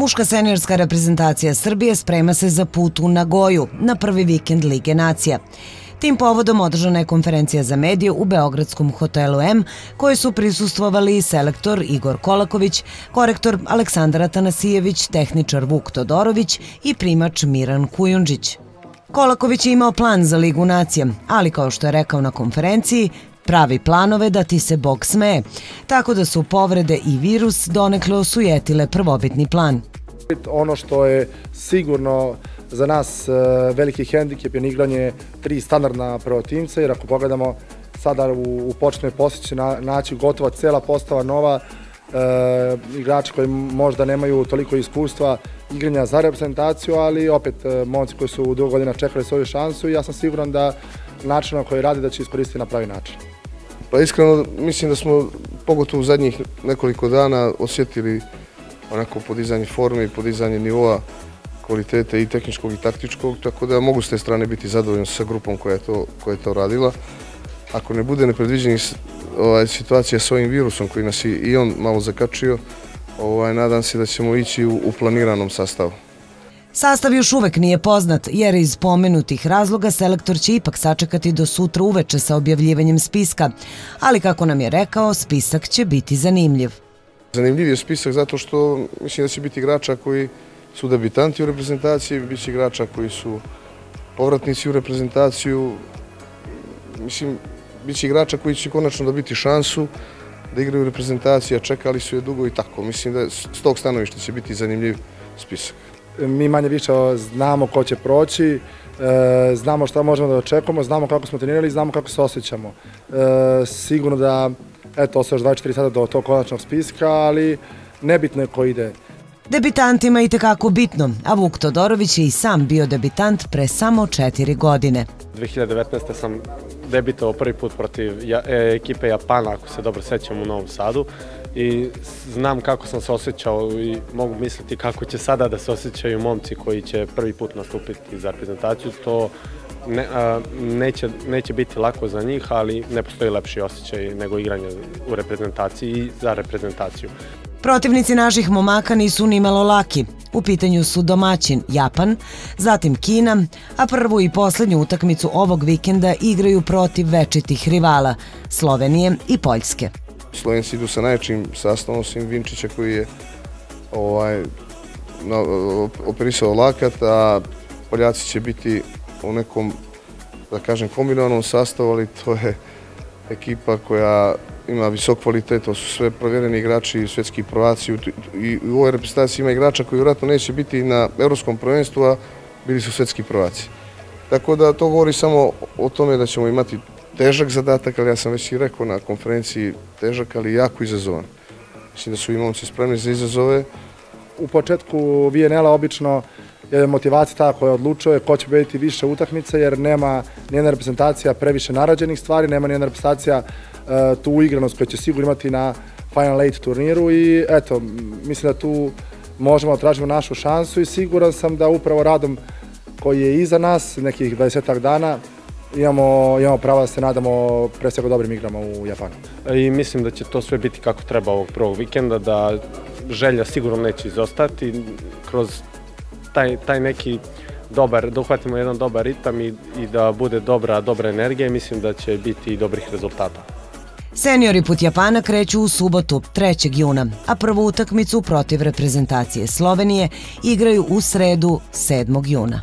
Muška seniorska reprezentacija Srbije sprema se za put u Nagoju na prvi vikend Lige nacija. Tim povodom održana je konferencija za medije u Beogradskom hotelu M, koje su prisustvovali selektor Igor Kolaković, korektor Aleksandar Atanasijević, tehničar Vuk Todorović i primač Miran Kujundžić. Kolaković je imao plan za Ligu nacija, ali kao što je rekao na konferenciji, pravi planove da ti se Bog smeje, tako da su povrede i virus donekle osujetile prvobitni plan. Ono što je sigurno za nas e, veliki hendikep je igranje tri standardna prvotimca, jer ako pogledamo sada u, u početnoj posjeći na, naći gotova cela postava nova, e, igrači koji možda nemaju toliko iskustva igranja za reprezentaciju, ali opet e, momci koji su dugo godina čekali svoju šansu i ja sam siguran da način na koji radi da će iskoristiti na pravi način. Pa iskreno mislim da smo pogotovo u zadnjih nekoliko dana osjetili onako podizanje forme i podizanje nivoa kvalitete i tehničkog i taktičkog, tako da mogu s te strane biti zadovoljan sa grupom koja je to, koja je to radila. Ako ne bude nepredviđenih ovaj, situacija s ovim virusom koji nas i, on malo zakačio, ovaj, nadam se da ćemo ići u planiranom sastavu. Sastav još uvek nije poznat, jer iz pomenutih razloga selektor će ipak sačekati do sutra uveče sa objavljivanjem spiska, ali kako nam je rekao, spisak će biti zanimljiv. Zanimljiv je spisak zato što mislim da će biti igrača koji su debitanti u reprezentaciji, bit će igrača koji su povratnici u reprezentaciju, mislim, bit će igrača koji će konačno dobiti šansu da igraju u reprezentaciji, a čekali su je dugo i tako. Mislim da s tog stanovišta će biti zanimljiv spisak mi manje više znamo ko će proći, e, znamo šta možemo da očekujemo, znamo kako smo trenirali, znamo kako se osjećamo. E, sigurno da, eto, ostaje još 24 sata do tog konačnog spiska, ali nebitno je ko ide. Debitantima i tekako bitno, a Vuk Todorović je i sam bio debitant pre samo četiri godine. 2019. sam debitao prvi put protiv e, ekipe Japana, ako se dobro sećam, u Novom Sadu i znam kako sam se osjećao i mogu misliti kako će sada da se osjećaju momci koji će prvi put nastupiti za reprezentaciju. To ne, a, neće, neće biti lako za njih, ali ne postoji lepši osjećaj nego igranje u reprezentaciji i za reprezentaciju. Protivnici naših momaka nisu ni malo laki. U pitanju su domaćin Japan, zatim Kina, a prvu i poslednju utakmicu ovog vikenda igraju protiv večitih rivala Slovenije i Poljske. Slovenci idu sa najjačim sastavom, osim Vinčića koji je ovaj, na, operisao lakat, a Poljaci će biti u nekom, da kažem, kombinovanom sastavu, ali to je ekipa koja ima visok kvalitet, to su sve provjereni igrači, svetski prvaci i u ovoj reprezentaciji ima igrača koji vjerojatno neće biti na evropskom prvenstvu, a bili su svetski prvaci. Tako da to govori samo o tome da ćemo imati težak zadatak, ali ja sam već i rekao na konferenciji težak, ali jako izazovan. Mislim da su i momci spremni za izazove. U početku VNL-a obično je motivacija ta koja odlučuje ko će biti više utakmice, jer nema nijedna reprezentacija previše narađenih stvari, nema nijedna reprezentacija uh, tu uigranost koja će sigurno imati na Final Eight turniru i eto, mislim da tu možemo da tražimo našu šansu i siguran sam da upravo radom koji je iza nas, nekih 20 dana, imamo, imamo pravo da se nadamo pre svega dobrim igrama u Japanu. I mislim da će to sve biti kako treba ovog prvog vikenda, da želja sigurno neće izostati kroz taj, taj neki dobar, da uhvatimo jedan dobar ritam i, i da bude dobra, dobra energija i mislim da će biti i dobrih rezultata. Seniori put Japana kreću u subotu 3. juna, a prvu utakmicu protiv reprezentacije Slovenije igraju u sredu 7. juna.